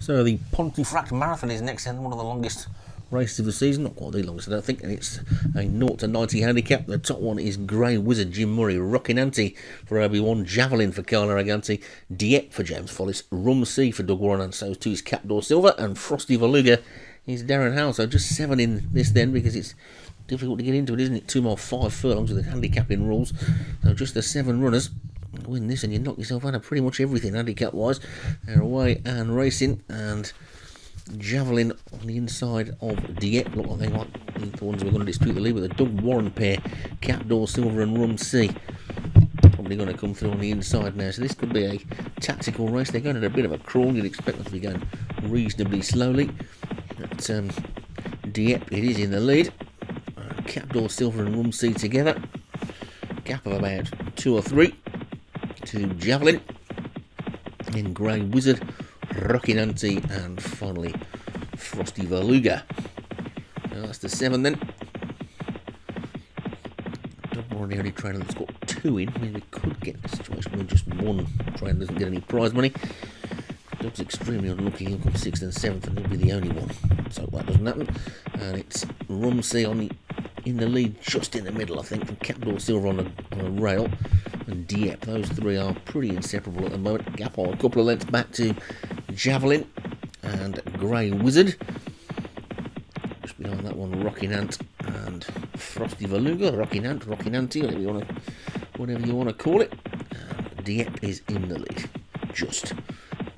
So the Pontefract Marathon is next and one of the longest races of the season. Not quite the longest, I don't think. And it's a 0 to 90 handicap. The top one is Grey Wizard Jim Murray, Rocinante for Obi-Wan, Javelin for Carla Arganti, Dieppe for James Follis, Rum C for Doug Warren, and so too is Capdoor Silver, and Frosty Valuga is Darren Howell. So just seven in this then because it's difficult to get into it, isn't it? Two more five furlongs with the handicapping rules. So just the seven runners win this and you knock yourself out of pretty much everything handicap wise. They're away and racing and Javelin on the inside of Dieppe. Look like they want the ones we're going to dispute the lead with the Doug Warren pair, Capdoor Silver and Rum C. Probably going to come through on the inside now. So this could be a tactical race. They're going at a bit of a crawl. You'd expect them to be going reasonably slowly. But um, Dieppe, it is in the lead. Uh, Capdoor Silver and Rum C together. Gap of about two or three to Javelin, then Grey Wizard, Rocinante, and finally Frosty Valuga. Now that's the seven then. Don't worry, the only trainer that's got two in. I mean, we could get a situation where just one trainer doesn't get any prize money. Doug's extremely unlucky. He'll come sixth and seventh, and he'll be the only one. So that doesn't happen. And it's Rumsey on the in the lead, just in the middle, I think, from Capdoor Silver on a, on a rail and Dieppe. Those three are pretty inseparable at the moment. Gap on a couple of lengths back to Javelin and Grey Wizard. Just behind that one, Rocinante and Frosty Valuga. Rocinante, Rocinante, whatever you want to, whatever you want to call it. And Dieppe is in the lead, just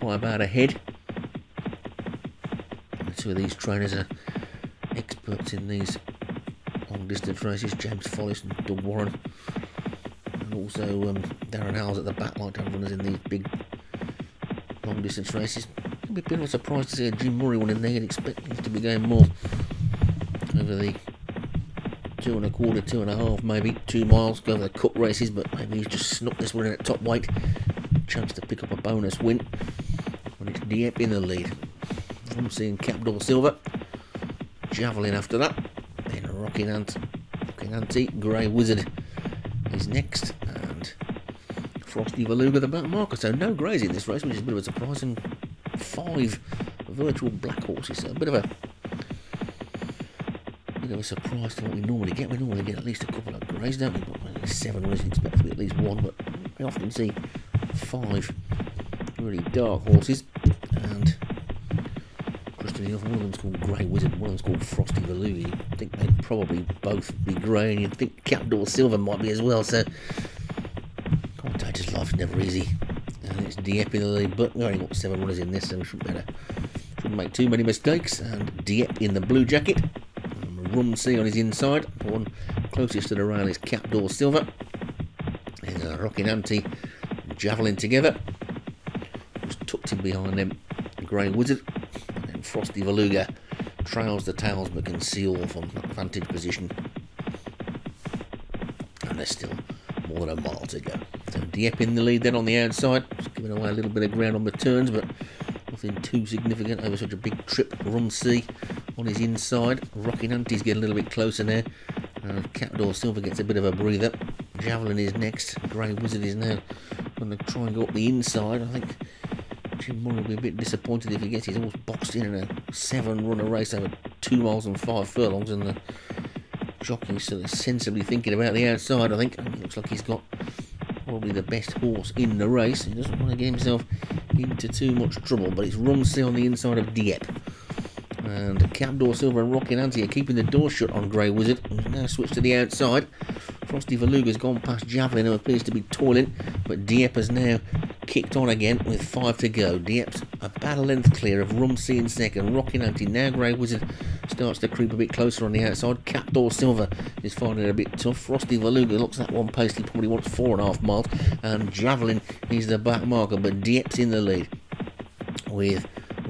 by about a head. two of these trainers are experts in these long distance races. James Follis and Doug Warren also um, Darren Howells at the back like to have runners in these big long distance races. It'd be a bit of a surprise to see a Jim Murray one in there. You'd expect him to be going more over the two and a quarter, two and a half, maybe two miles, go over the cup races, but maybe he's just snuck this one in at top weight. Chance to pick up a bonus win when it's Dieppe in the lead. I'm seeing Capdoor Silver, Javelin after that, then Rocinante, Rocinante, Grey Wizard is next, and Frosty Valuga the back marker. So no greys in this race, which is a bit of a surprise, and five virtual black horses. So a bit of a bit of a surprise to what we normally get. We normally get at least a couple of greys, don't we? But seven was expect to be at least one, but we often see five really dark horses, enough, one of them's called Grey Wizard, one of them's called Frosty Valuga. I think they'd probably both be grey, and you'd think Capdoor Silver might be as well. So, commentator's life's never easy. And it's Dieppe in the lead, but we only got seven runners in this, we shouldn't, better, shouldn't make too many mistakes. And Dieppe in the blue jacket. Rum C on his inside. One closest to the rail is Capdoor Silver. And uh, Rocinante Javelin together. Just tucked in behind them, Grey Wizard. And Frosty Valuga trails the tails but can see all from vantage position. And there's still more than a mile to go. So Dieppe in the lead then on the outside, just giving away a little bit of ground on the turns, but nothing too significant over such a big trip. Rum C on his inside. Rocky Rocinante's getting a little bit closer now. Uh, Capdoor Silver gets a bit of a breather. Javelin is next. Grey Wizard is now going to try and go up the inside. I think Jim Murray will be a bit disappointed if he gets his horse boxed in in a seven runner race over two miles and five furlongs. And the jockey's sort of sensibly thinking about the outside, I think. It looks like he's got probably the best horse in the race. He doesn't want to get himself into too much trouble. But it's Rumsey on the inside of Dieppe. And Capdoor Silver and Rocinante are keeping the door shut on Grey Wizard. Now switched to the outside. Frosty Valuga's gone past Javelin, who appears to be toiling. But Dieppe has now kicked on again with five to go. Dieppe's a battle length clear of Rumsey in second. Rocinante now Grey Wizard starts to creep a bit closer on the outside. Capdoor Silver is finding it a bit tough. Frosty Valuga looks at one pace. He probably wants four and a half miles. And Javelin is the back marker, but Dieppe's in the lead with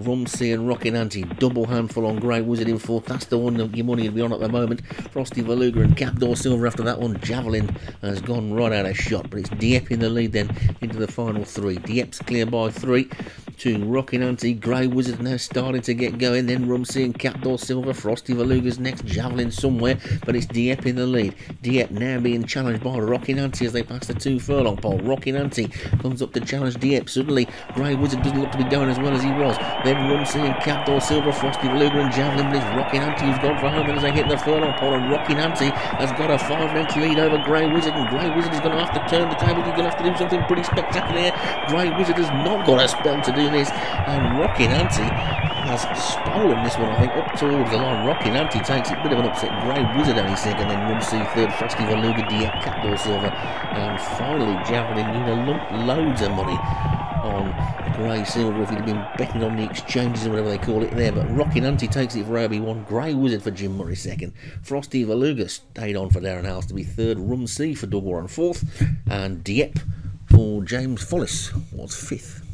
Rumsey and Rockin' Rocinante, double handful on Grey Wizard in fourth. That's the one that your money will be on at the moment. Frosty Valuga and Capdoor Silver after that one. Javelin has gone right out of shot, but it's Dieppe in the lead then into the final three. Dieppe's clear by three to Rocinante. Grey Wizard now starting to get going. Then Rumsey and Capdor Silver. Frosty Valuga's next javelin somewhere, but it's Dieppe in the lead. Dieppe now being challenged by Rocinante as they pass the two furlong pole. Rocinante comes up to challenge Dieppe. Suddenly, Grey Wizard doesn't look to be going as well as he was. Then Rumsey and Capdor Silver, Frosty Valuga and javelin, but it's Rocinante who's gone for home and as they hit the furlong pole. And Rocinante has got a five length lead over Grey Wizard, and Grey Wizard is going to have to turn the table. He's going to have to do something pretty spectacular. Grey Wizard has not got a spell to do this, and Rocinante has stolen this one, I think, up towards the line. Rocky Rocinante takes it, bit of an upset. Grey Wizard only second, then Rumsey third, Frosty Valuga, Dieppe, Capdor Silver, and finally Javelin, know, lump loads of money on Grey Silver if he'd been betting on the exchanges or whatever they call it there. But Rocky Rocinante takes it for OB1. Grey Wizard for Jim Murray second. Frosty Valuga stayed on for Darren House to be third. Rumsey for Doug Warren fourth. And Dieppe for James Follis was fifth.